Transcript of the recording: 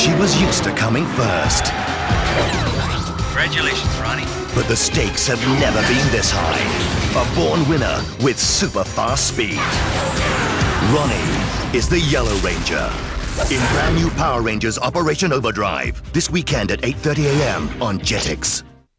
She was used to coming first. Congratulations, Ronnie. But the stakes have never been this high. A born winner with super fast speed. Ronnie is the Yellow Ranger. In brand new Power Rangers Operation Overdrive. This weekend at 8.30 a.m. on Jetix.